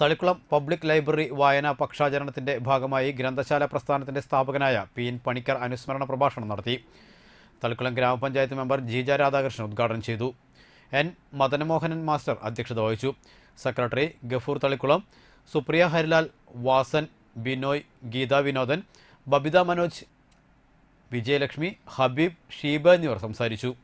Thalikkulam public library വായനാ പക്ഷാചരണത്തിന്റെ ഭാഗമായി ഗ്രന്ഥശാല പ്രസ്ഥാനത്തിന്റെ സ്ഥാപകനായ പി എൻ പണിക്കർ അനുസ്മരണ പ്രഭാഷണം നടത്തി. തളിക്കുളം ഗ്രാമപഞ്ചായത്ത് മെമ്പർ ജീജ രാധാകൃഷ്ണൻ ഉദ്ഘാടനം ചെയ്തു. എൻ മദനമോഹനൻ മാസ്റ്റർ അധ്യക്ഷത വഹിച്ചു. സെക്രട്ടറി ഗഫൂർ തളിക്കുളം സുപ്രിയ ഹരിലാൽ വാസൻ ബിനോയ് ഗീത വിനോദൻ ബബിത മനോജ് വിജയലക്ഷ്മി ഹബീബ് ഷീബ എന്നിവർ സംസാരിച്ചു.